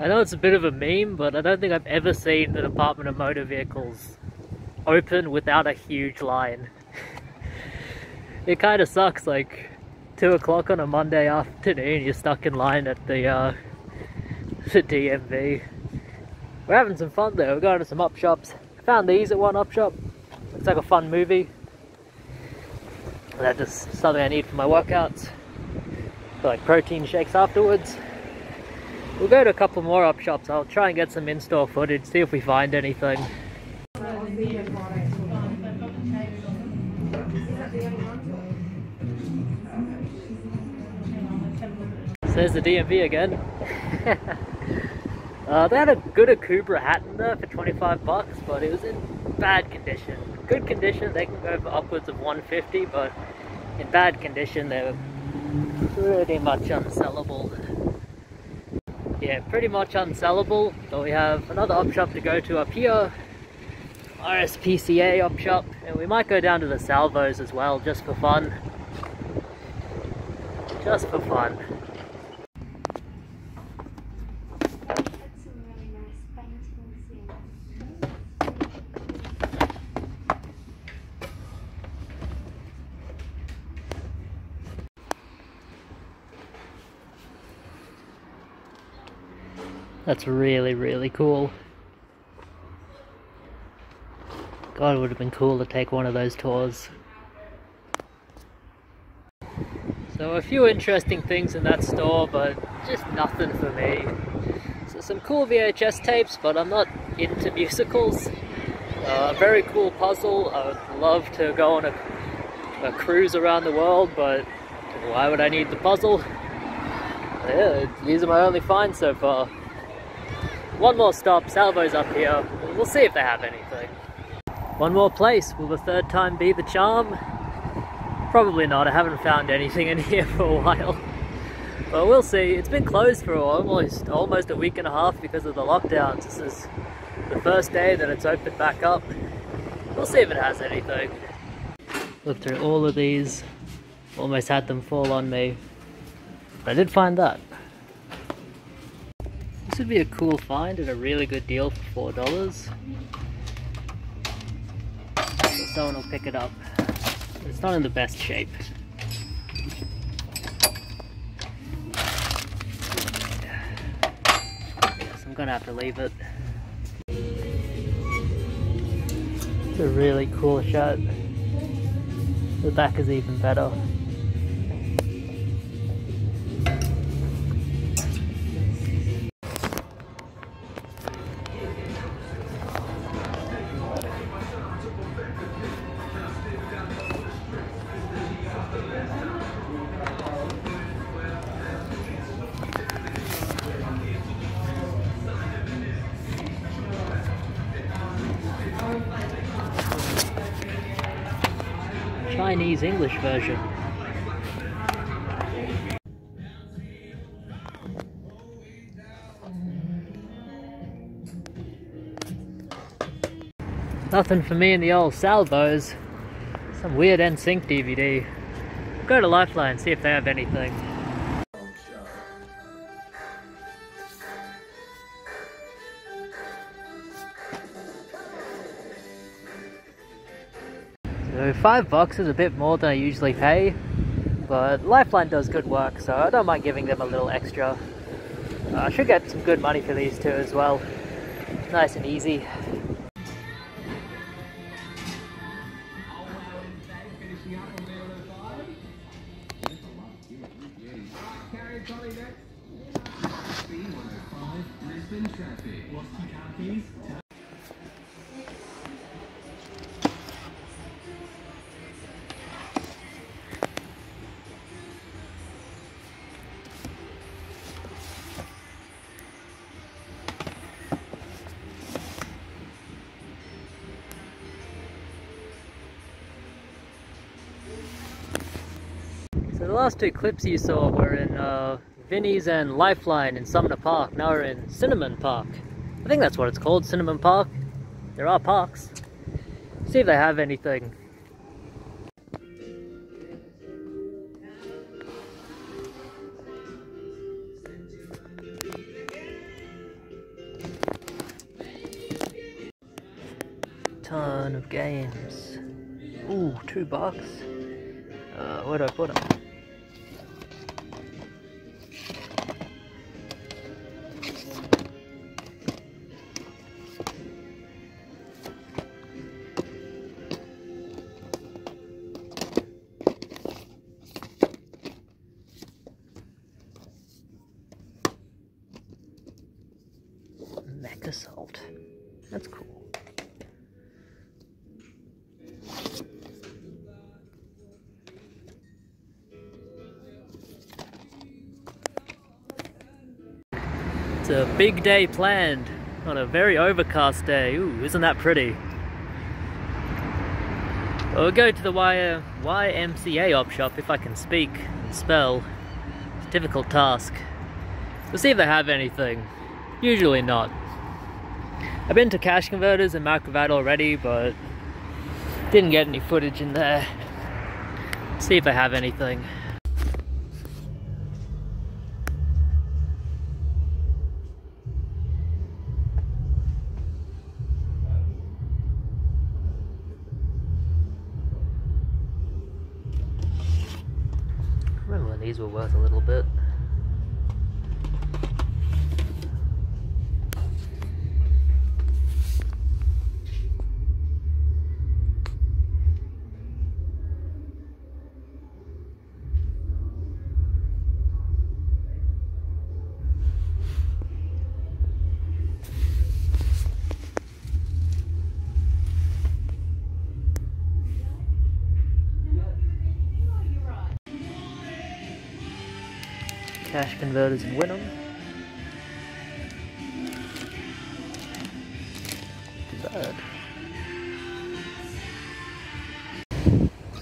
I know it's a bit of a meme, but I don't think I've ever seen the Department of Motor Vehicles open without a huge line. it kind of sucks, like 2 o'clock on a Monday afternoon, you're stuck in line at the, uh, the DMV. We're having some fun though, we're going to some op shops. Found these at one op shop. Looks like a fun movie. That's just something I need for my workouts. For, like protein shakes afterwards. We'll go to a couple more op shops. I'll try and get some in-store footage, see if we find anything. So there's the DMV again. uh, they had a good Akubra hat in there for 25 bucks, but it was in bad condition. Good condition, they can go for upwards of 150, but in bad condition, they were pretty much unsellable yeah, pretty much unsellable. So we have another op shop to go to up here, RSPCA op shop, and we might go down to the salvos as well, just for fun. Just for fun. That's really, really cool. God, it would have been cool to take one of those tours. So a few interesting things in that store, but just nothing for me. So some cool VHS tapes, but I'm not into musicals. Uh, a very cool puzzle. I would love to go on a, a cruise around the world, but why would I need the puzzle? Yeah, these are my only finds so far. One more stop, Salvo's up here. We'll see if they have anything. One more place, will the third time be the charm? Probably not, I haven't found anything in here for a while. But we'll see, it's been closed for almost, almost a week and a half because of the lockdowns. This is the first day that it's opened back up. We'll see if it has anything. Looked through all of these, almost had them fall on me. But I did find that would be a cool find and a really good deal for $4. So someone will pick it up. It's not in the best shape. Yes, I'm gonna have to leave it. It's a really cool shot. The back is even better. Chinese English version. Nothing for me in the old salvos. Some weird NSYNC DVD. Go to Lifeline, see if they have anything. Five bucks is a bit more than I usually pay, but Lifeline does good work, so I don't mind giving them a little extra. Uh, I should get some good money for these two as well. Nice and easy. So the last two clips you saw were in uh, Vinnie's and Lifeline in Sumner Park. Now we're in Sinnamon Park. I think that's what it's called, Sinnamon Park. There are parks. See if they have anything. Ton of games. Ooh, two bucks. Uh, where do I put them? Big day planned on a very overcast day. Ooh, isn't that pretty? We'll go to the y YMCA op shop if I can speak and spell. It's a difficult task. We'll see if they have anything. Usually not. I've been to cash converters in Mount Gravatt already, but didn't get any footage in there. See if they have anything. These were worth a little bit. Converters in bad.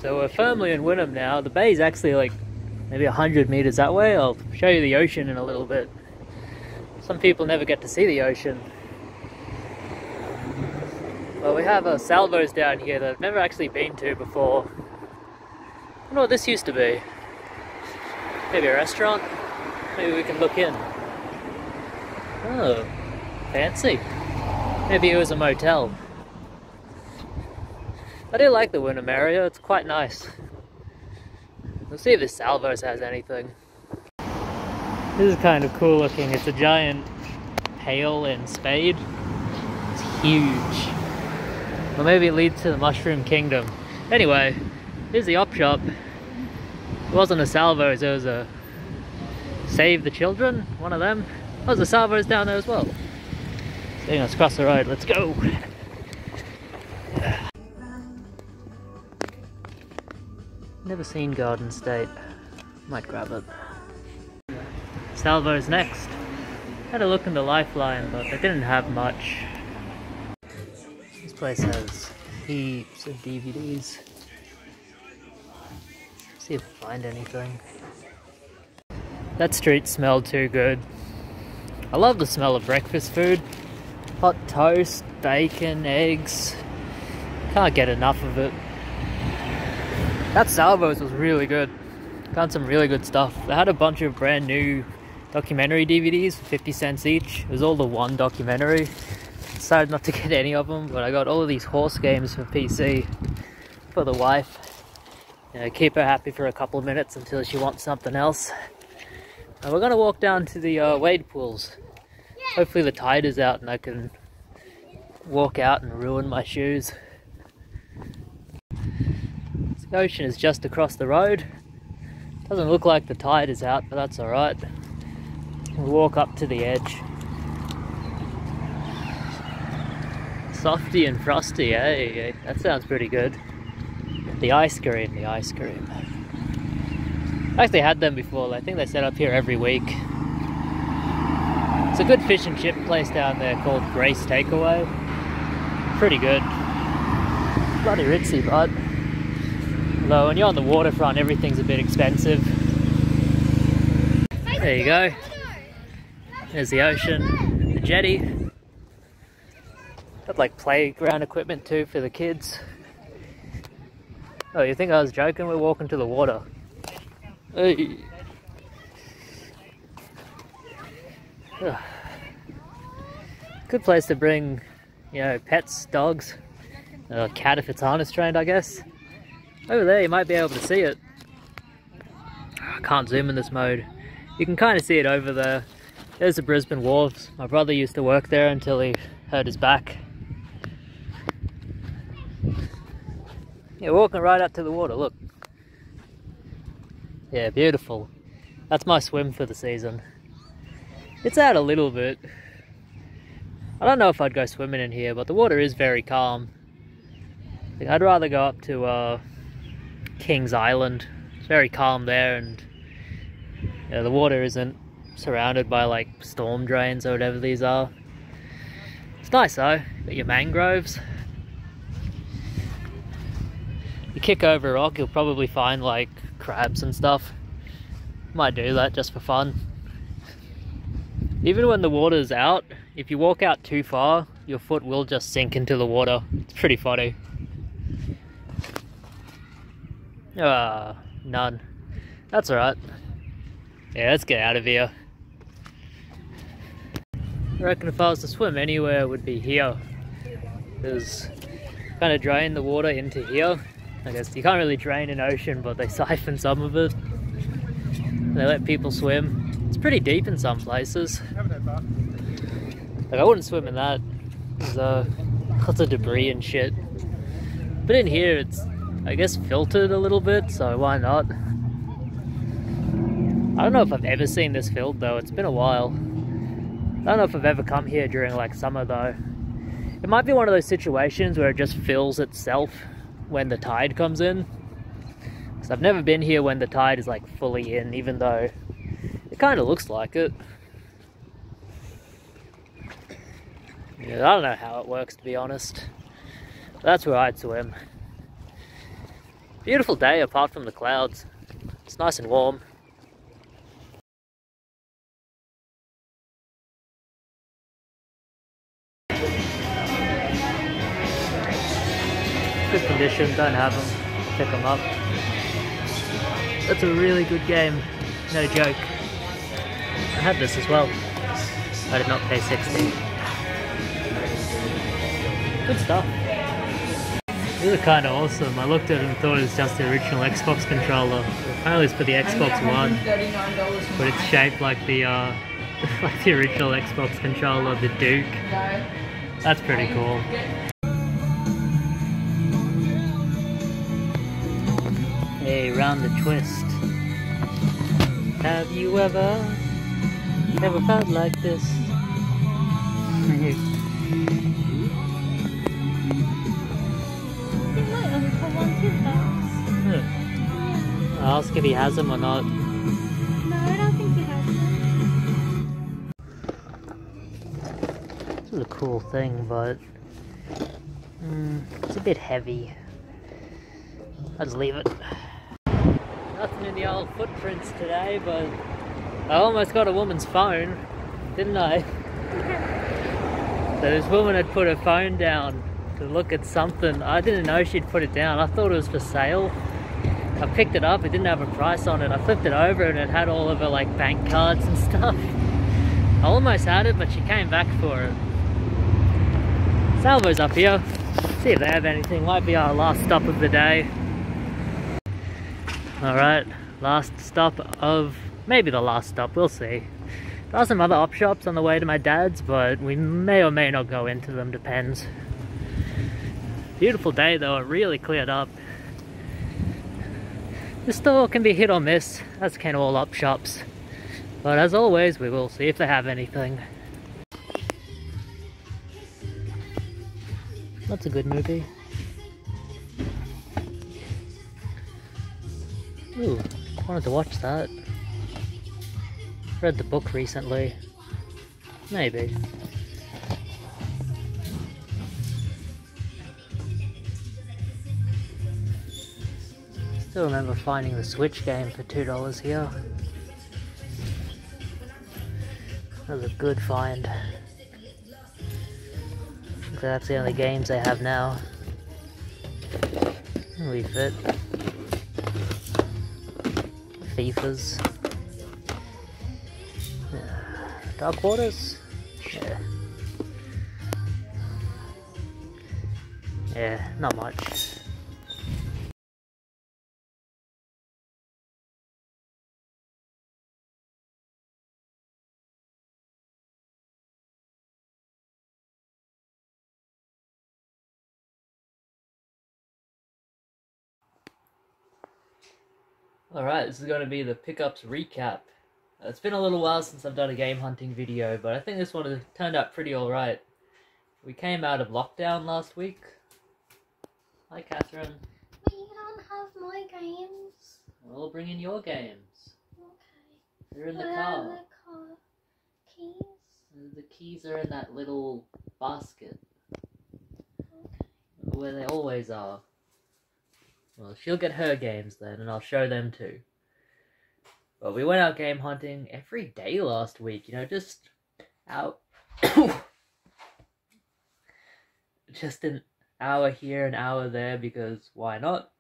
So we're firmly in Wynnum now. The bay's actually like maybe 100 meters that way. I'll show you the ocean in a little bit. Some people never get to see the ocean. Well, we have uh, salvos down here that I've never actually been to before. I wonder what this used to be. Maybe a restaurant? Maybe we can look in. Oh, fancy. Maybe it was a motel. I do like the Wynnum area, it's quite nice. We'll see if this Salvos has anything. This is kind of cool looking. It's a giant pail and spade. It's huge. Well, maybe it leads to the Mushroom Kingdom. Anyway, here's the op shop. It wasn't a Salvos, it was a Save the Children, one of them. Oh, there's a Salvos down there as well. Seeing us cross the road, let's go! Never seen Garden State. Might grab it. Salvos next. Had a look in the Lifeline, but they didn't have much. This place has heaps of DVDs. See if I find anything. That street smelled too good. I love the smell of breakfast food. Hot toast, bacon, eggs. Can't get enough of it. That Salvos was really good. Found some really good stuff. They had a bunch of brand new documentary DVDs for 50 cents each. It was all the one documentary. Decided not to get any of them, but I got all of these horse games for PC for the wife. You know, keep her happy for a couple of minutes until she wants something else. And we're gonna walk down to the uh, wade pools. Hopefully the tide is out and I can walk out and ruin my shoes. The ocean is just across the road. Doesn't look like the tide is out, but that's alright. We'll walk up to the edge. Softy and frosty, eh? That sounds pretty good. The ice cream, the ice cream. I actually had them before. I think they set up here every week. It's a good fish and chip place down there called Grace Takeaway. Pretty good. Bloody ritzy, but Although when you're on the waterfront, everything's a bit expensive. There you go. There's the ocean, the jetty. Got like playground equipment too for the kids. Oh, you think I was joking? We're walking to the water. Hey. Good place to bring, you know, pets, dogs. A cat if it's harness trained, I guess. Over there, you might be able to see it. Ah, I can't zoom in this mode. You can kind of see it over there. There's the Brisbane Wharves. My brother used to work there until he hurt his back. Yeah, walking right up to the water, look. Yeah, beautiful. That's my swim for the season. It's out a little bit. I don't know if I'd go swimming in here, but the water is very calm. I'd rather go up to uh, Kings Island. It's very calm there and yeah, the water isn't surrounded by like storm drains or whatever these are. It's nice though, got your mangroves. You kick over a rock, you'll probably find like crabs and stuff. Might do that just for fun. Even when the water's out, if you walk out too far, your foot will just sink into the water. It's pretty funny. Ah, none. That's alright. Yeah, let's get out of here. I reckon if I was to swim anywhere, it would be here. Because kind of drain the water into here. I guess you can't really drain an ocean, but they siphon some of it. They let people swim. It's pretty deep in some places. Like I wouldn't swim in that. There's uh, lots of debris and shit. But in here, it's I guess filtered a little bit, so why not? I don't know if I've ever seen this filled though, it's been a while. I don't know if I've ever come here during like summer though. It might be one of those situations where it just fills itself when the tide comes in. Because I've never been here when the tide is like fully in, even though it kind of looks like it. Yeah, I don't know how it works to be honest. But that's where I'd swim. Beautiful day apart from the clouds. It's nice and warm. Condition, don't have them, pick them up. That's a really good game, no joke. I had this as well. I did not pay 60. Good stuff. These are kind of awesome. I looked at it and thought it was just the original Xbox controller. Apparently it's for the Xbox One, but it's shaped like the uh, like the original Xbox controller, the Duke. That's pretty cool. Hey, round the twist. Have you ever, ever felt like this? I'll ask if he has them or not. No, I don't think he has them. This is a cool thing, but mm, it's a bit heavy. I'll just leave it. Nothing in the old footprints today, but I almost got a woman's phone, didn't I? so this woman had put her phone down to look at something. I didn't know she'd put it down. I thought it was for sale. I picked it up, it didn't have a price on it. I flipped it over and it had all of her like bank cards and stuff. I almost had it, but she came back for it. Salvo's up here. See if they have anything. Might be our last stop of the day. Alright, last stop of, maybe the last stop, we'll see. There are some other op shops on the way to my dad's, but we may or may not go into them, depends. Beautiful day though, it really cleared up. The store can be hit or miss, as can all op shops. But as always, we will see if they have anything. That's a good movie. Ooh, wanted to watch that. Read the book recently. Maybe. Still remember finding the Switch game for $2 here. That was a good find. That's the only games they have now. We fit. FIFAs. Dark Waters? Yeah. Yeah, not much. Alright, this is going to be the pickups recap. Uh, it's been a little while since I've done a game hunting video, but I think this one has turned out pretty alright. We came out of lockdown last week. Hi, Catherine. You don't have my games. We'll bring in your games. Okay. They're in the Where car. are the car keys? The keys are in that little basket Okay. where they always are. Well, she'll get her games then, and I'll show them too. But we went out game hunting every day last week, you know, just out. just an hour here, an hour there, because why not?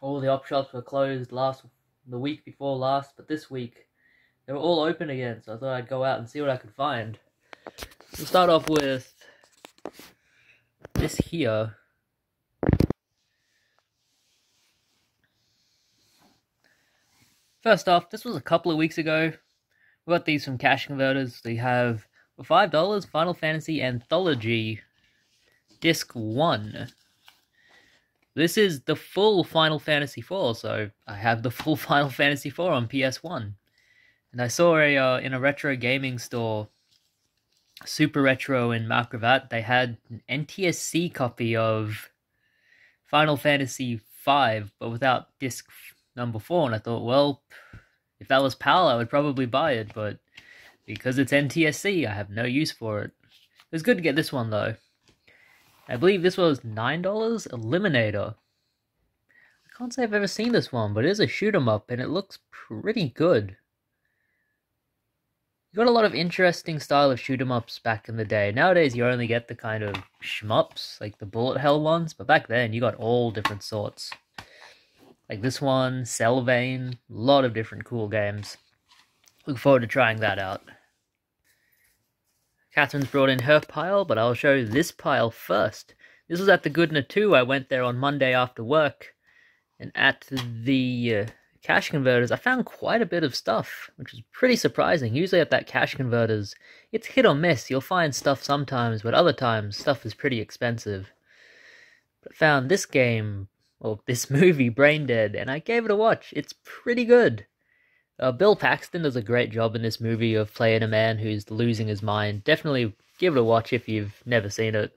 All the op shops were closed last the week before last, but this week they were all open again, so I thought I'd go out and see what I could find. We'll start off with this here. First off, this was a couple of weeks ago. We got these from Cash Converters. They have for five dollars Final Fantasy Anthology Disc One. This is the full Final Fantasy IV, so I have the full Final Fantasy IV on PS1. And I saw a uh, in a retro gaming store, Super Retro in Mount Gravatt, they had an NTSC copy of Final Fantasy V, but without disc number four. And I thought, well, if that was PAL, I would probably buy it, but because it's NTSC, I have no use for it. It was good to get this one though. I believe this was $9 Eliminator. I can't say I've ever seen this one, but it is a shoot 'em up and it looks pretty good. You got a lot of interesting style of shoot 'em ups back in the day. Nowadays you only get the kind of shmups, like the bullet hell ones, but back then you got all different sorts. Like this one, Selvane, a lot of different cool games. Look forward to trying that out. Catherine's brought in her pile, but I'll show you this pile first. This was at the Goodna 2. I went there on Monday after work, and at the uh, cash converters, I found quite a bit of stuff, which was pretty surprising. Usually at that cash converters, it's hit or miss. You'll find stuff sometimes, but other times, stuff is pretty expensive. But found this game, or this movie, Brain Dead, and I gave it a watch. It's pretty good. Uh, Bill Paxton does a great job in this movie of playing a man who's losing his mind. Definitely give it a watch if you've never seen it.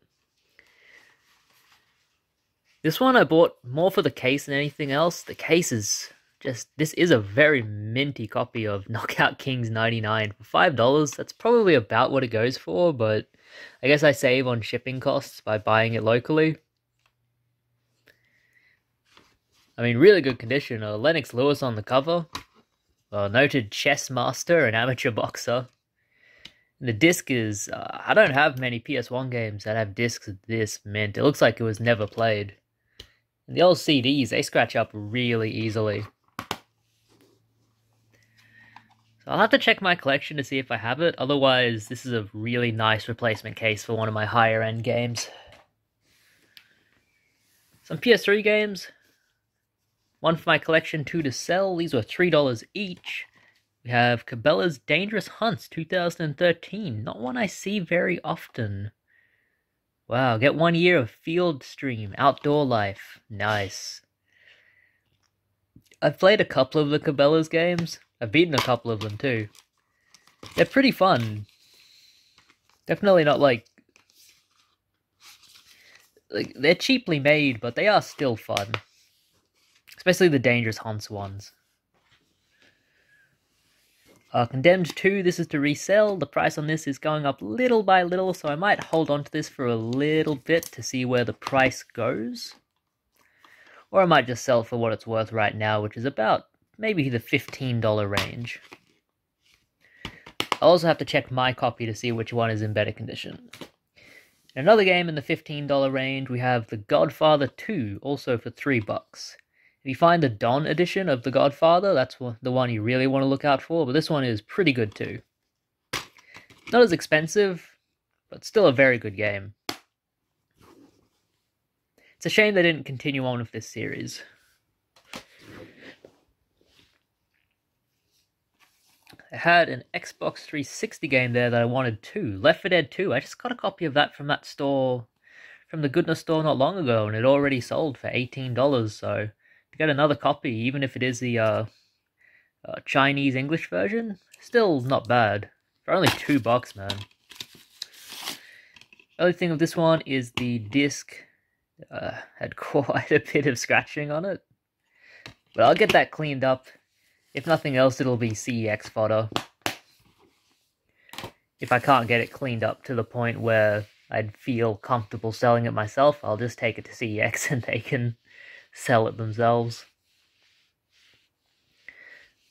This one I bought more for the case than anything else. The case is just, this is a very minty copy of Knockout Kings 99 for $5. That's probably about what it goes for, but I guess I save on shipping costs by buying it locally. I mean, really good condition. Uh, Lennox Lewis on the cover. A noted chess master and amateur boxer. The disc is. Uh, I don't have many PS1 games that have discs this mint. It looks like it was never played. And the old CDs, they scratch up really easily. So I'll have to check my collection to see if I have it. Otherwise, this is a really nice replacement case for one of my higher end games. Some PS3 games. One for my collection, two to sell. These were $3 each. We have Cabela's Dangerous Hunts 2013. Not one I see very often. Wow, get one year of field stream, outdoor life. Nice. I've played a couple of the Cabela's games. I've beaten a couple of them too. They're pretty fun. Definitely not like like they're cheaply made, but they are still fun. Especially the Dangerous Hunts ones. Uh, Condemned 2, this is to resell. The price on this is going up little by little, so I might hold on to this for a little bit to see where the price goes. Or I might just sell for what it's worth right now, which is about maybe the $15 range. I'll also have to check my copy to see which one is in better condition. Another game in the $15 range, we have The Godfather 2, also for 3 bucks. If you find the Don edition of The Godfather, that's the one you really want to look out for, but this one is pretty good too. Not as expensive, but still a very good game. It's a shame they didn't continue on with this series. I had an Xbox 360 game there that I wanted too. Left 4 Dead 2. I just got a copy of that from that store, from the Goodness store not long ago, and it already sold for $18. So to get another copy, even if it is the uh, uh, Chinese English version, still not bad. For only two bucks, man. The only thing of this one is the disc uh, had quite a bit of scratching on it. But I'll get that cleaned up if nothing else, it'll be CEX fodder. If I can't get it cleaned up to the point where I'd feel comfortable selling it myself, I'll just take it to CEX and they can sell it themselves.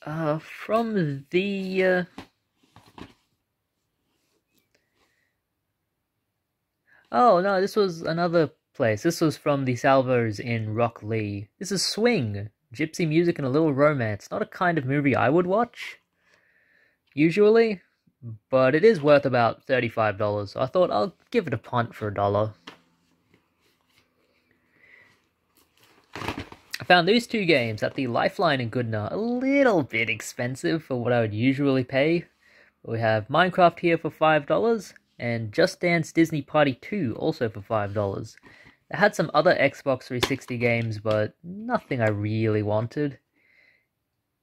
Uh, from the... Uh... Oh, no, this was another place. This was from the Salvos in Rocklea. This is Swing gypsy music and a little romance. Not a kind of movie I would watch, usually, but it is worth about $35, so I thought I'll give it a punt for a dollar. I found these two games at the Lifeline in Goodna a little bit expensive for what I would usually pay. We have Minecraft here for $5, and Just Dance Disney Party 2 also for $5. I had some other Xbox 360 games, but nothing I really wanted.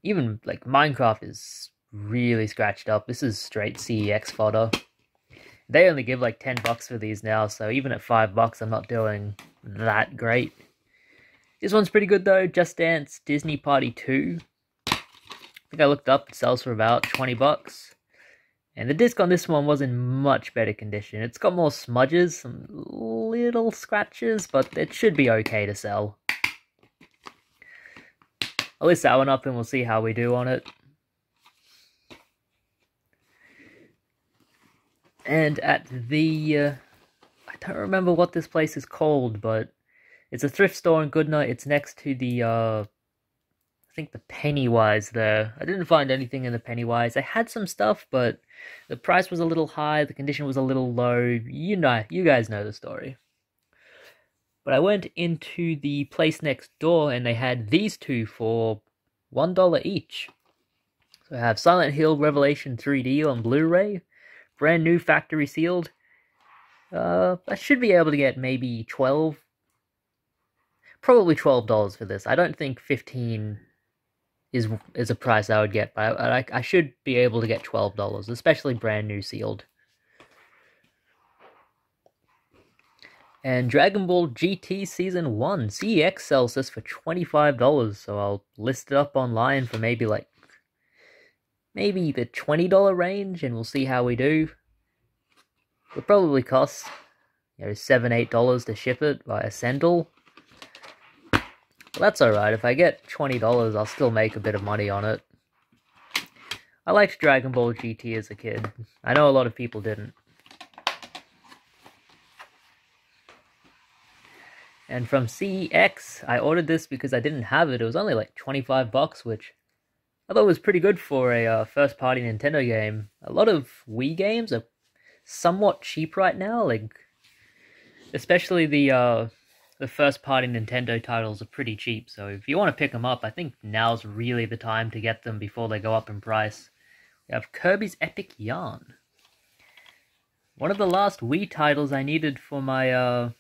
Even, like, Minecraft is really scratched up. This is straight CEX fodder. They only give, like, 10 bucks for these now, so even at 5 bucks, I'm not doing that great. This one's pretty good, though. Just Dance Disney Party 2. I think I looked up, it sells for about 20 bucks. And the disc on this one was in much better condition. It's got more smudges, some little scratches, but it should be okay to sell. I'll list that one up and we'll see how we do on it. And at the... Uh, I don't remember what this place is called, but it's a thrift store in Goodna. It's next to the uh, I think the Pennywise there. I didn't find anything in the Pennywise. I had some stuff, but the price was a little high, the condition was a little low. You know, you guys know the story. But I went into the place next door and they had these two for $1 each. So I have Silent Hill Revelation 3D on Blu-ray, brand new factory sealed. Uh, I should be able to get maybe 12 probably $12 for this. I don't think 15 is is a price I would get, but I, I, should be able to get twelve dollars, especially brand new sealed. And Dragon Ball GT Season 1, CEX sells this for $25, so I'll list it up online for maybe like, maybe the $20 range, and we'll see how we do. It probably costs you know, 7, $8 to ship it via Sendle. That's alright. If I get $20, I'll still make a bit of money on it. I liked Dragon Ball GT as a kid. I know a lot of people didn't. And from CEX, I ordered this because I didn't have it. It was only like 25 bucks, which I thought was pretty good for a uh, first-party Nintendo game. A lot of Wii games are somewhat cheap right now, like especially the uh, the first party Nintendo titles are pretty cheap, so if you want to pick them up, I think now's really the time to get them before they go up in price. We have Kirby's Epic Yarn. One of the last Wii titles I needed for my, uh,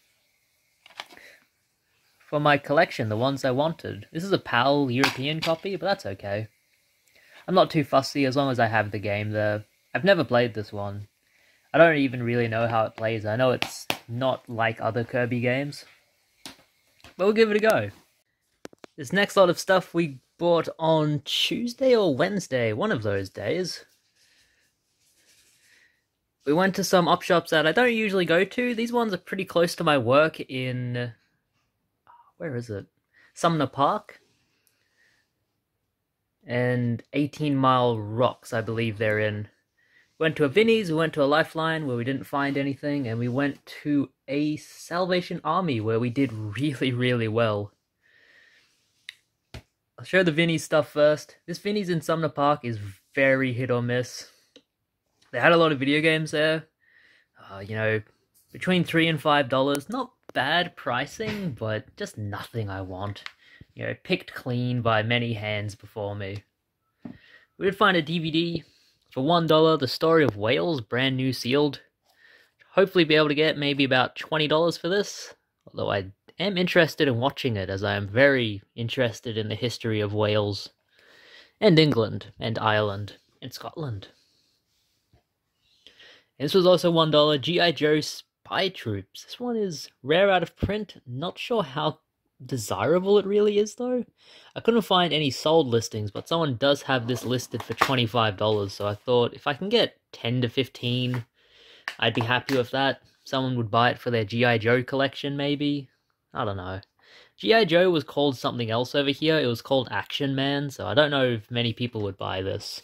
for my collection, the ones I wanted. This is a PAL European copy, but that's okay. I'm not too fussy as long as I have the game there. I've never played this one. I don't even really know how it plays. I know it's not like other Kirby games but we'll give it a go. This next lot of stuff we bought on Tuesday or Wednesday, one of those days. We went to some op shops that I don't usually go to. These ones are pretty close to my work in... Where is it? Sumner Park. And 18 Mile Rocks, I believe they're in went to a Vinnie's, we went to a Lifeline where we didn't find anything, and we went to a Salvation Army where we did really, really well. I'll show the Vinnie's stuff first. This Vinnie's in Sumner Park is very hit or miss. They had a lot of video games there. Uh, you know, between three and five dollars. Not bad pricing, but just nothing I want. You know, picked clean by many hands before me. We did find a DVD for $1, The Story of Wales, brand new sealed. Hopefully be able to get maybe about $20 for this, although I am interested in watching it as I am very interested in the history of Wales and England and Ireland and Scotland. This was also $1 G.I. Joe Spy Troops. This one is rare out of print. Not sure how desirable it really is though. I couldn't find any sold listings, but someone does have this listed for $25, so I thought if I can get 10 to 15, I'd be happy with that. Someone would buy it for their G.I. Joe collection maybe. I don't know. G.I. Joe was called something else over here. It was called Action Man, so I don't know if many people would buy this.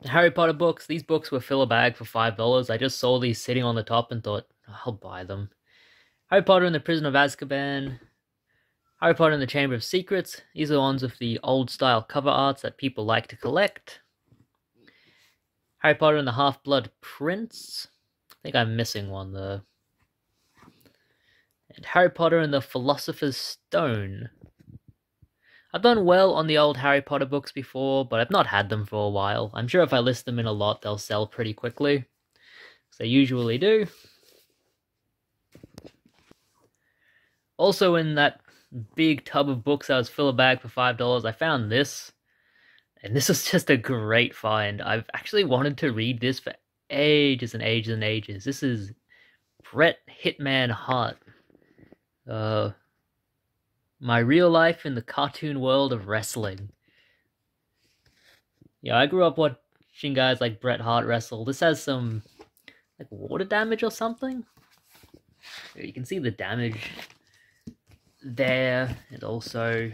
The Harry Potter books, these books were fill a bag for $5. I just saw these sitting on the top and thought, I'll buy them. Harry Potter and the Prison of Azkaban, Harry Potter and the Chamber of Secrets. These are the ones with the old style cover arts that people like to collect. Harry Potter and the Half Blood Prince. I think I'm missing one though. And Harry Potter and the Philosopher's Stone. I've done well on the old Harry Potter books before, but I've not had them for a while. I'm sure if I list them in a lot, they'll sell pretty quickly. As they usually do. Also in that big tub of books I was fill a bag for $5, I found this. And this was just a great find. I've actually wanted to read this for ages and ages and ages. This is Bret Hitman Hart. Uh, my real life in the cartoon world of wrestling. Yeah, I grew up watching guys like Bret Hart wrestle. This has some like water damage or something. You can see the damage there and also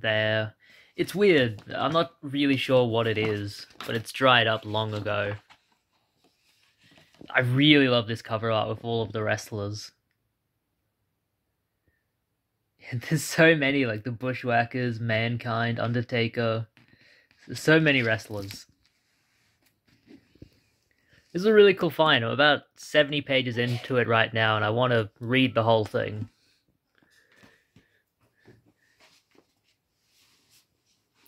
there. It's weird. I'm not really sure what it is, but it's dried up long ago. I really love this cover art with all of the wrestlers. There's so many, like the Bushwhackers, Mankind, Undertaker. There's so many wrestlers. This is a really cool find. I'm about 70 pages into it right now, and I want to read the whole thing.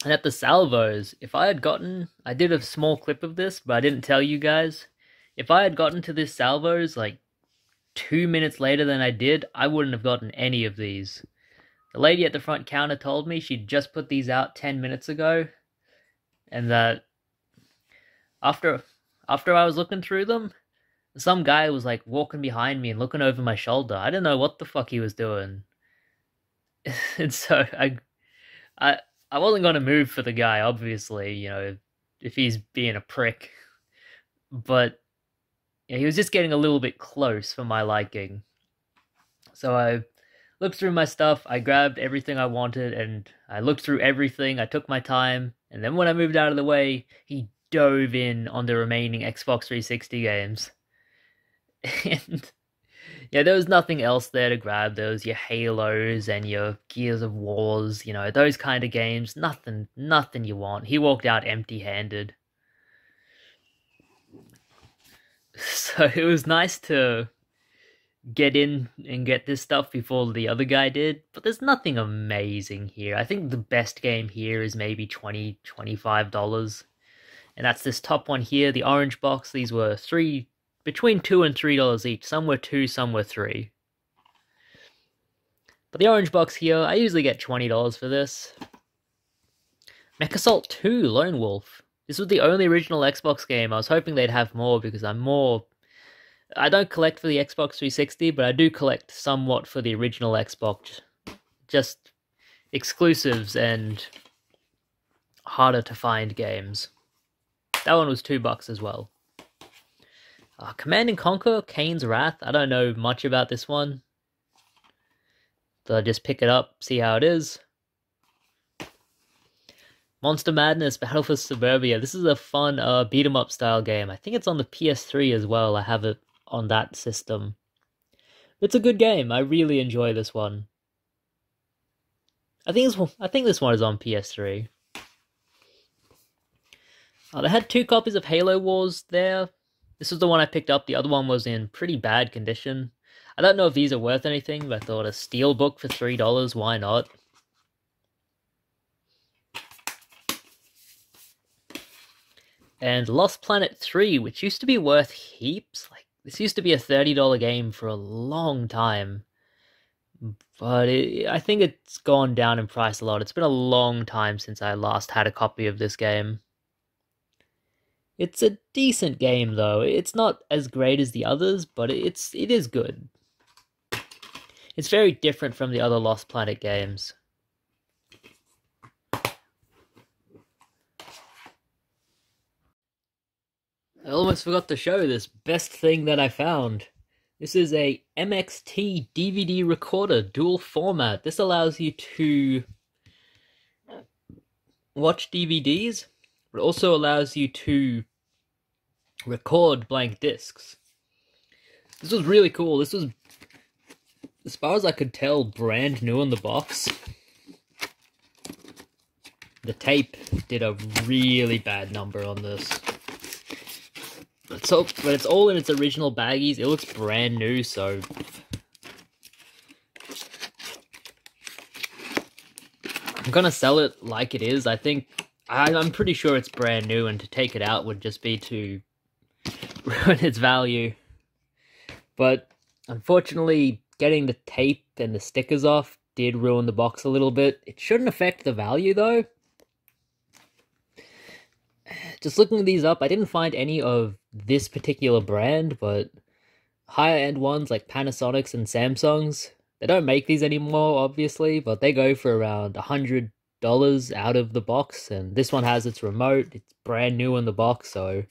And at the salvos, if I had gotten, I did a small clip of this, but I didn't tell you guys. If I had gotten to this salvos like two minutes later than I did, I wouldn't have gotten any of these. The lady at the front counter told me she'd just put these out 10 minutes ago, and that after after I was looking through them, some guy was like walking behind me and looking over my shoulder. I didn't know what the fuck he was doing. and so I I I wasn't gonna move for the guy, obviously, you know, if he's being a prick. But he was just getting a little bit close for my liking. So I looked through my stuff, I grabbed everything I wanted, and I looked through everything, I took my time, and then when I moved out of the way, he dove in on the remaining Xbox 360 games. and yeah, there was nothing else there to grab. There was your Halos and your Gears of Wars, you know, those kind of games. Nothing, nothing you want. He walked out empty handed. So it was nice to get in and get this stuff before the other guy did, but there's nothing amazing here. I think the best game here is maybe 20 $25. And that's this top one here, the orange box. These were three between two and three dollars each. Some were two, some were three. But the orange box here, I usually get twenty dollars for this. MechAssault 2 Lone Wolf. This was the only original Xbox game. I was hoping they'd have more because I'm more. I don't collect for the Xbox 360, but I do collect somewhat for the original Xbox. Just exclusives and harder to find games. That one was two bucks as well. Uh, Command and Conquer, Kane's Wrath. I don't know much about this one. So I just pick it up, see how it is. Monster Madness Battle for Suburbia. This is a fun uh, beat 'em up style game. I think it's on the PS3 as well. I have it on that system. It's a good game. I really enjoy this one. I think this one, I think this one is on PS3. Oh, they had two copies of Halo Wars there. This was the one I picked up. The other one was in pretty bad condition. I don't know if these are worth anything, but I thought a steel book for $3, why not? And Lost Planet 3, which used to be worth heaps. Like this used to be a $30 game for a long time. But it, I think it's gone down in price a lot. It's been a long time since I last had a copy of this game. It's a decent game though. It's not as great as the others, but it's it is good. It's very different from the other Lost Planet games. I almost forgot to show this best thing that I found. This is a MXT DVD recorder, dual format. This allows you to watch DVDs, but also allows you to record blank discs. This was really cool. This was as far as I could tell, brand new in the box. The tape did a really bad number on this. But it's all in its original baggies. It looks brand new, so I'm gonna sell it like it is. I think I, am pretty sure it's brand new, and to take it out would just be to ruin its value. But unfortunately, getting the tape and the stickers off did ruin the box a little bit. It shouldn't affect the value though. Just looking these up, I didn't find any of this particular brand, but higher end ones like Panasonic's and Samsung's, they don't make these anymore, obviously, but they go for around a hundred dollars out of the box, and this one has its remote. It's brand new in the box, so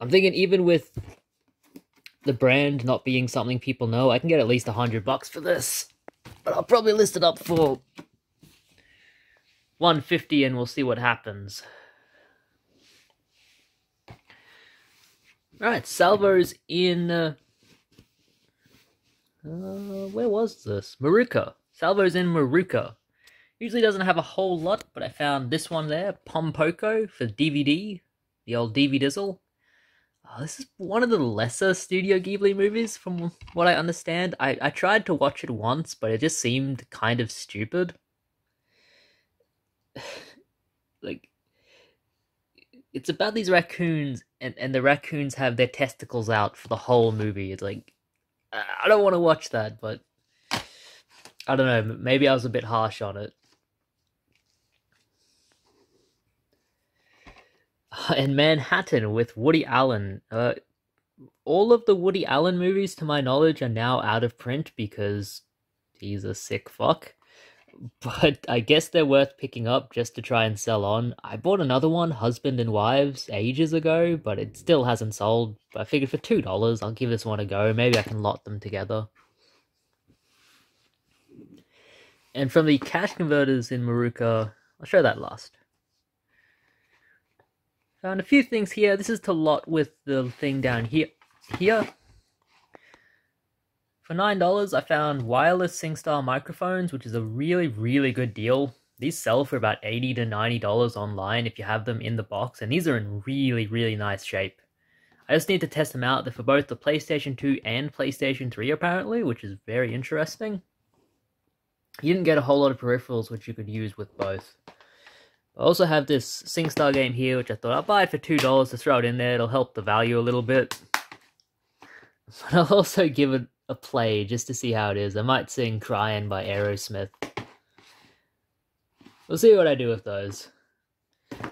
I'm thinking even with the brand not being something people know, I can get at least a hundred bucks for this. But I'll probably list it up for 150 and we'll see what happens. Alright, Salvo's in... Uh, uh, where was this? Maruka. Salvo's in Maruka. Usually doesn't have a whole lot, but I found this one there, Pom Poko, for DVD. The old DVD-dizzle. Oh, this is one of the lesser Studio Ghibli movies, from what I understand. I, I tried to watch it once, but it just seemed kind of stupid. like, it's about these raccoons, and, and the raccoons have their testicles out for the whole movie. It's like, I don't want to watch that, but I don't know. Maybe I was a bit harsh on it. in Manhattan with Woody Allen. Uh, all of the Woody Allen movies, to my knowledge, are now out of print because he's a sick fuck. But I guess they're worth picking up just to try and sell on. I bought another one, Husband and Wives, ages ago, but it still hasn't sold. I figured for $2, I'll give this one a go. Maybe I can lot them together. And from the cash converters in Maruka, I'll show that last. Found a few things here. This is to lot with the thing down here. Here. For $9, I found wireless SingStar microphones, which is a really, really good deal. These sell for about 80 to $90 online if you have them in the box, and these are in really, really nice shape. I just need to test them out. They're for both the PlayStation 2 and PlayStation 3, apparently, which is very interesting. You didn't get a whole lot of peripherals which you could use with both. I also have this SingStar game here, which I thought I'll buy it for $2 to throw it in there. It'll help the value a little bit. But I'll also give it a play just to see how it is. I might sing Crying by Aerosmith. We'll see what I do with those.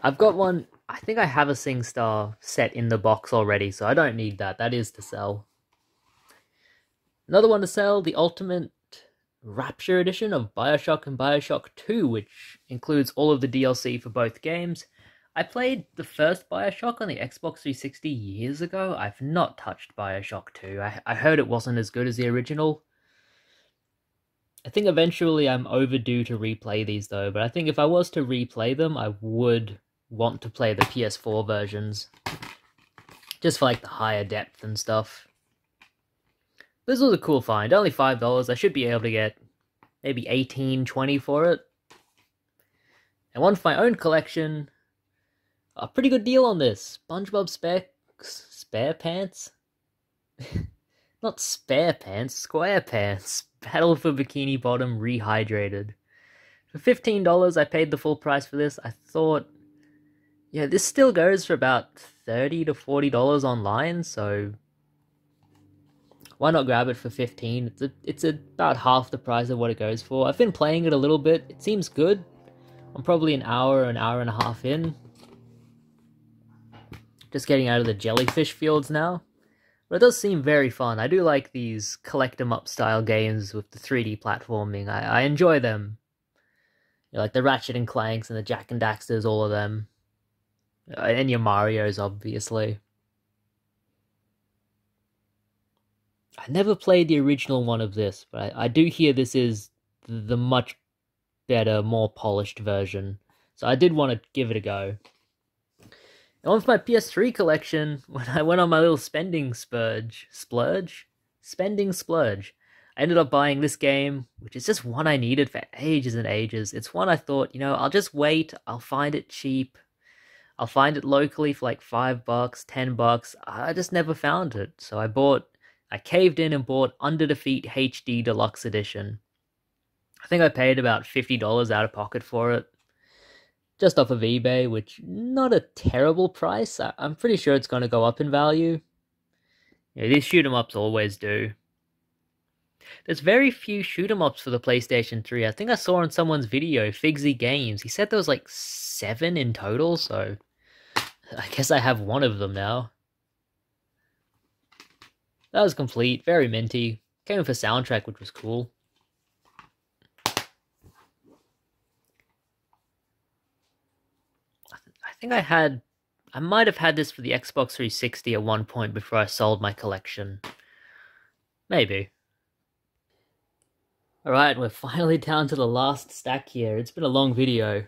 I've got one, I think I have a SingStar set in the box already, so I don't need that. That is to sell. Another one to sell, the Ultimate Rapture edition of Bioshock and Bioshock 2, which includes all of the DLC for both games. I played the first Bioshock on the Xbox 360 years ago. I've not touched Bioshock 2. I, I heard it wasn't as good as the original. I think eventually I'm overdue to replay these though, but I think if I was to replay them, I would want to play the PS4 versions. Just for like the higher depth and stuff. This was a cool find. Only $5. I should be able to get maybe 18 20 for it. And one for my own collection. A pretty good deal on this. SpongeBob Specs, spare pants? Not spare pants, square pants. Battle for Bikini Bottom rehydrated. For $15, I paid the full price for this. I thought, yeah, this still goes for about 30 to $40 online, so why not grab it for 15 it's a, it's about half the price of what it goes for. I've been playing it a little bit. It seems good. I'm probably an hour or an hour and a half in. Just getting out of the jellyfish fields now. But it does seem very fun. I do like these collect 'em up style games with the 3d platforming. I, I enjoy them. You know, like the ratchet and clanks and the Jak and daxters all of them. Uh, and your marios obviously I never played the original one of this, but I, I do hear this is the much better, more polished version. So I did want to give it a go. And with my PS3 collection, when I went on my little spending splurge, splurge? Spending splurge, I ended up buying this game, which is just one I needed for ages and ages. It's one I thought, you know, I'll just wait, I'll find it cheap. I'll find it locally for like five bucks, ten bucks. I just never found it. So I bought I caved in and bought Under Defeat HD Deluxe Edition. I think I paid about $50 out of pocket for it. Just off of eBay, which not a terrible price. I- am pretty sure it's going to go up in value. Yeah, these shoot 'em ups always do. There's very few shoot 'em ups for the PlayStation 3. I think I saw on someone's video, Figsy Games. He said there was like seven in total, so I guess I have one of them now. That was complete, very minty. Came with a soundtrack, which was cool. I think I had, I might have had this for the Xbox 360 at one point before I sold my collection. Maybe. Alright, we're finally down to the last stack here. It's been a long video.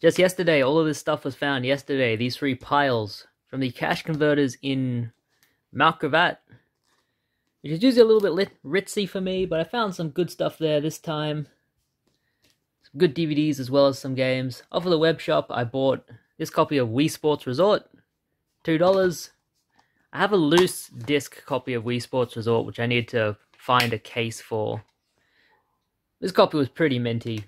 Just yesterday, all of this stuff was found yesterday, these three piles, from the cash converters in Gravatt, which is usually a little bit lit- ritzy for me, but I found some good stuff there this time. Some good DVDs as well as some games. Off of the web shop, I bought this copy of Wii Sports Resort, $2. I have a loose disc copy of Wii Sports Resort, which I need to find a case for. This copy was pretty minty.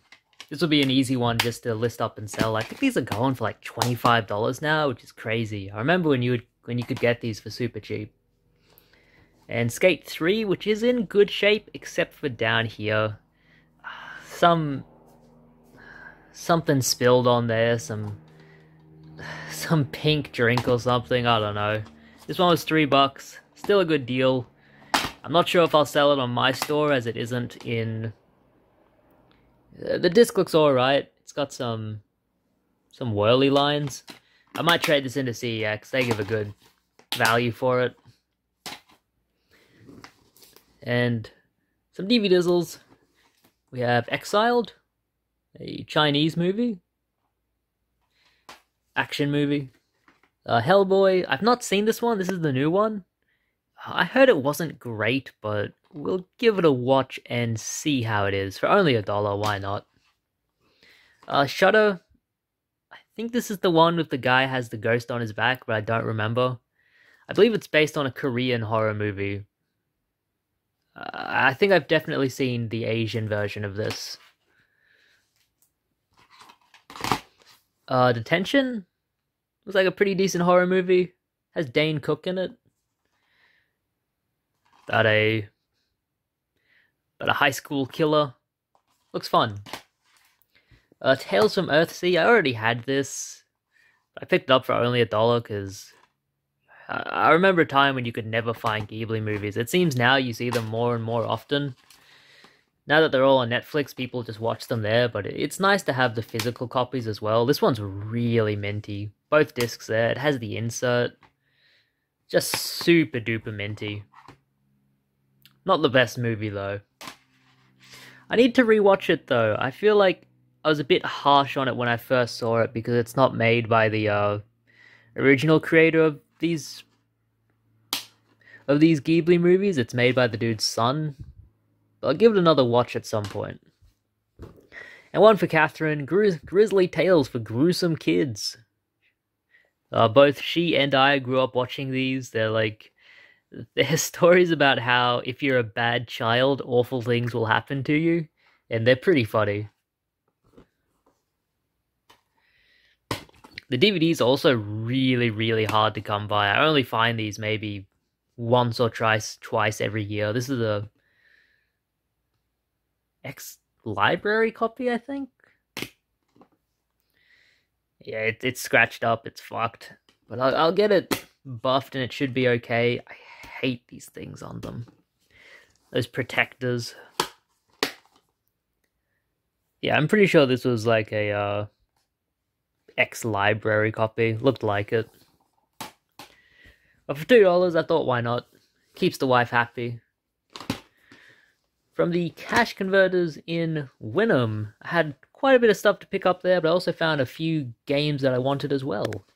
This will be an easy one just to list up and sell. I think these are going for like $25 now, which is crazy. I remember when you would when you could get these for super cheap. And Skate 3, which is in good shape, except for down here. Some... Something spilled on there, some... Some pink drink or something, I don't know. This one was three bucks, still a good deal. I'm not sure if I'll sell it on my store as it isn't in... Uh, the disc looks alright, it's got some... Some whirly lines. I might trade this into CEX. They give a good value for it. And some DVDizzles. We have Exiled, a Chinese movie, action movie. Uh, Hellboy, I've not seen this one. This is the new one. I heard it wasn't great, but we'll give it a watch and see how it is. For only a dollar, why not? Uh, Shutter, think this is the one with the guy has the ghost on his back, but I don't remember. I believe it's based on a Korean horror movie. Uh, I think I've definitely seen the Asian version of this. Uh, Detention looks like a pretty decent horror movie. Has Dane Cook in it. About a about a high school killer. Looks fun. Uh, Tales from Earthsea, I already had this. I picked it up for only a dollar because I, I remember a time when you could never find Ghibli movies. It seems now you see them more and more often. Now that they're all on Netflix, people just watch them there, but it's nice to have the physical copies as well. This one's really minty. Both discs there. It has the insert. Just super duper minty. Not the best movie though. I need to rewatch it though. I feel like I was a bit harsh on it when I first saw it because it's not made by the uh, original creator of these of these Ghibli movies. It's made by the dude's son. But I'll give it another watch at some point. And one for Catherine, Gri- Grisly Tales for Gruesome Kids. Uh, both she and I grew up watching these. They're like, they're stories about how if you're a bad child, awful things will happen to you, and they're pretty funny. The DVDs are also really, really hard to come by. I only find these maybe once or twice, twice every year. This is a ex library copy, I think. Yeah, it, it's scratched up. It's fucked. But I'll, I'll get it buffed and it should be okay. I hate these things on them. Those protectors. Yeah, I'm pretty sure this was like a uh, ex-library copy. Looked like it. But for $2, I thought why not? Keeps the wife happy. From the cash converters in Wynnum, I had quite a bit of stuff to pick up there, but I also found a few games that I wanted as well.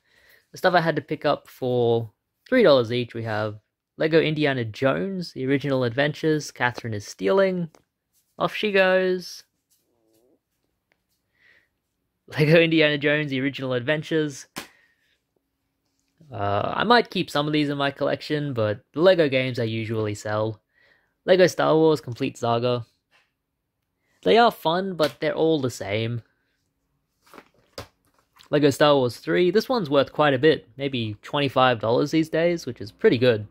The stuff I had to pick up for $3 each, we have Lego Indiana Jones, The Original Adventures, Catherine is Stealing, Off She Goes, Lego Indiana Jones, The Original Adventures. Uh, I might keep some of these in my collection, but the Lego games I usually sell. Lego Star Wars Complete Saga. They are fun, but they're all the same. Lego Star Wars 3, this one's worth quite a bit, maybe $25 these days, which is pretty good.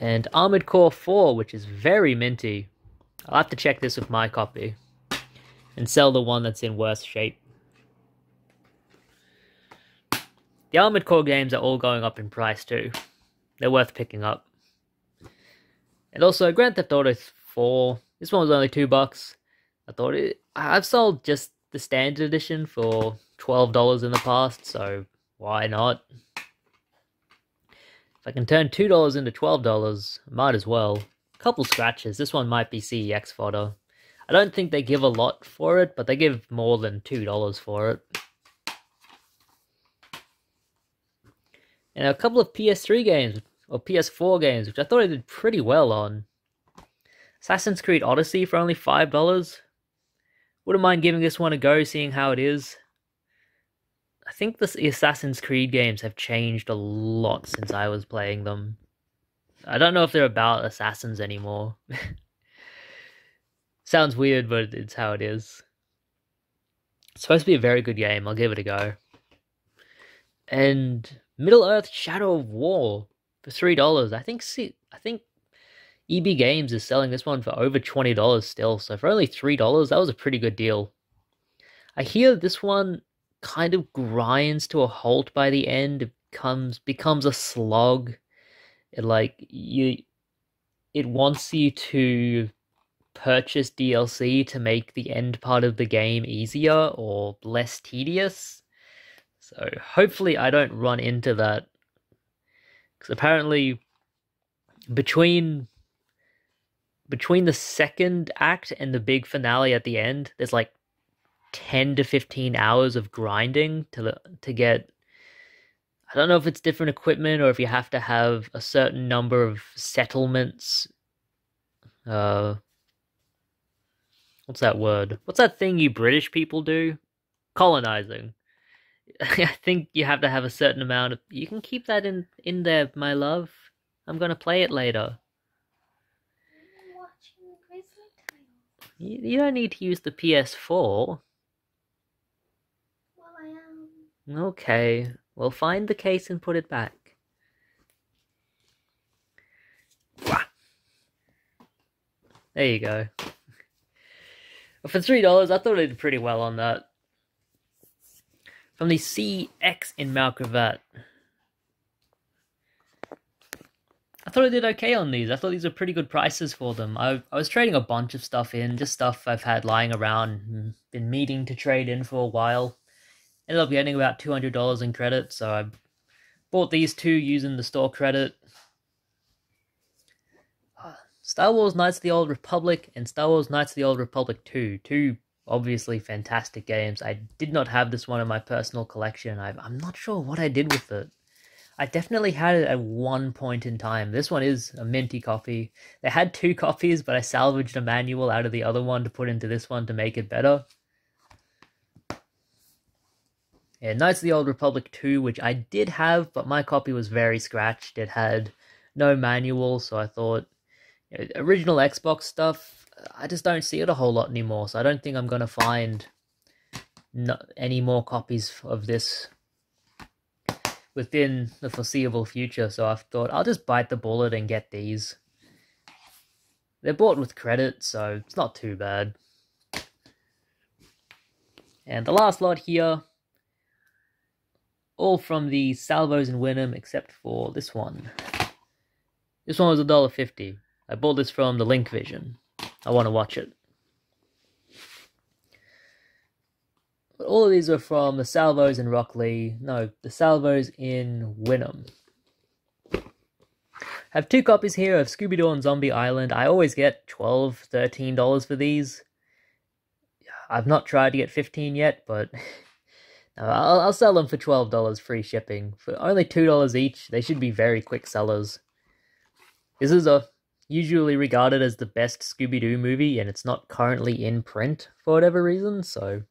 And Armored Core 4, which is very minty. I'll have to check this with my copy and sell the one that's in worse shape. The Armored Core games are all going up in price too. They're worth picking up. And also Grand Theft Auto 4. This one was only two bucks. I thought it. I've sold just the standard edition for twelve dollars in the past, so why not? If I can turn two dollars into twelve dollars, might as well. A Couple scratches. This one might be CEX fodder. I don't think they give a lot for it, but they give more than $2 for it. And a couple of PS3 games, or PS4 games, which I thought I did pretty well on. Assassin's Creed Odyssey for only $5. Wouldn't mind giving this one a go, seeing how it is. I think the Assassin's Creed games have changed a lot since I was playing them. I don't know if they're about assassins anymore. Sounds weird, but it's how it is. It's supposed to be a very good game. I'll give it a go. And Middle Earth: Shadow of War for three dollars. I think. See, I think EB Games is selling this one for over twenty dollars still. So for only three dollars, that was a pretty good deal. I hear this one kind of grinds to a halt by the end. It becomes becomes a slog. It like you. It wants you to purchase DLC to make the end part of the game easier or less tedious. So hopefully I don't run into that. Because apparently between between the second act and the big finale at the end, there's like 10 to 15 hours of grinding to to get I don't know if it's different equipment or if you have to have a certain number of settlements uh what's that word? What's that thing you British people do? Colonizing. I think you have to have a certain amount of. You can keep that in in there, my love. I'm gonna play it later. You, you don't need to use the PS4. Well, I am. Okay, well, find the case and put it back. There you go. For three dollars, I thought I did pretty well on that. From the CEX in Mount Gravatt. I thought I did okay on these. I thought these were pretty good prices for them. I, I was trading a bunch of stuff in, just stuff I've had lying around, been meeting to trade in for a while. Ended up getting about $200 in credit, so I bought these two using the store credit. Star Wars Knights of the Old Republic and Star Wars Knights of the Old Republic 2. Two obviously fantastic games. I did not have this one in my personal collection. i am not sure what I did with it. I definitely had it at one point in time. This one is a minty copy. They had two copies, but I salvaged a manual out of the other one to put into this one to make it better. Yeah, Knights of the Old Republic 2, which I did have, but my copy was very scratched. It had no manual, so I thought you know, original Xbox stuff, I just don't see it a whole lot anymore, so I don't think I'm going to find no, any more copies of this within the foreseeable future. So I thought I'll just bite the bullet and get these. They're bought with credit, so it's not too bad. And the last lot here, all from the Salvos and Wynnum, except for this one. This one was $1.50. I bought this from the Link Vision. I want to watch it. But all of these are from the Salvos in Rocklea. No, the Salvos in Wynnum. Have two copies here of Scooby-Doo and Zombie Island. I always get $12, $13 for these. I've not tried to get 15 yet, but I'll, I'll sell them for $12 free shipping. For only $2 each, they should be very quick sellers. This is a usually regarded as the best Scooby Doo movie, and it's not currently in print for whatever reason, so.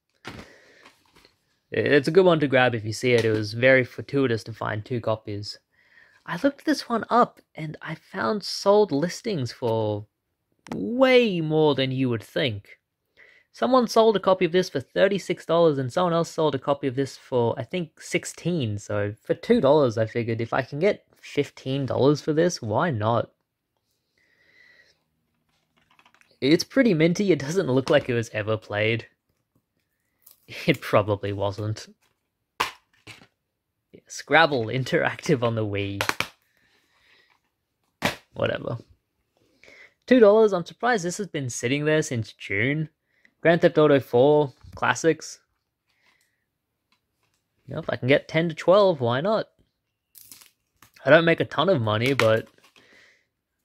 It's a good one to grab if you see it. It was very fortuitous to find two copies. I looked this one up and I found sold listings for way more than you would think. Someone sold a copy of this for $36 and someone else sold a copy of this for I think 16. So for $2 I figured if I can get $15 for this, why not? It's pretty minty. It doesn't look like it was ever played. It probably wasn't. Yeah, Scrabble interactive on the Wii. Whatever. Two dollars. I'm surprised this has been sitting there since June. Grand Theft Auto 4 classics. You know, if I can get 10 to 12, why not? I don't make a ton of money, but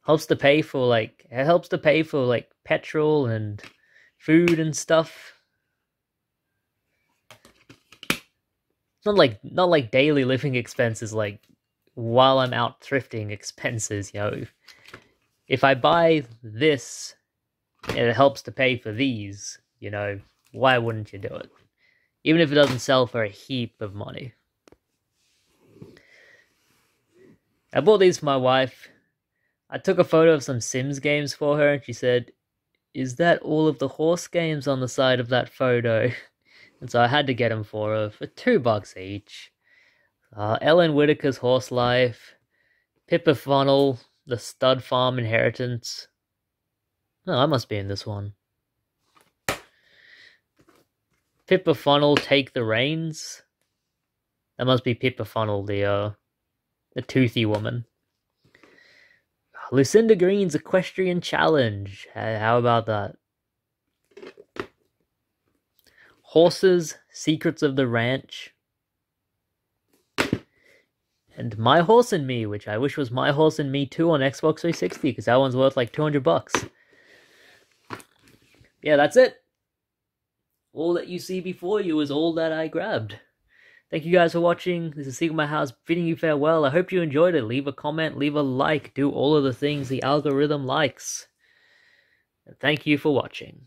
helps to pay for like it helps to pay for like petrol and food and stuff. Not like not like daily living expenses like while I'm out thrifting expenses, you know. If I buy this it helps to pay for these, you know, why wouldn't you do it? Even if it doesn't sell for a heap of money. I bought these for my wife. I took a photo of some Sims games for her and she said, Is that all of the horse games on the side of that photo? And so I had to get them for her for two bucks each. Uh, Ellen Whitaker's Horse Life, Pippa Funnell, The Stud Farm Inheritance. Oh, I must be in this one. Pippa Funnell, Take the Reins. That must be Pippa Funnell, the uh, the toothy woman. Lucinda Green's Equestrian Challenge. How about that? Horses, Secrets of the Ranch. And My Horse and Me, which I wish was My Horse and Me 2 on Xbox 360, because that one's worth like 200 bucks. Yeah, that's it. All that you see before you is all that I grabbed. Thank you guys for watching. This is Sigma House bidding you farewell. I hope you enjoyed it. Leave a comment, leave a like, do all of the things the algorithm likes. And thank you for watching.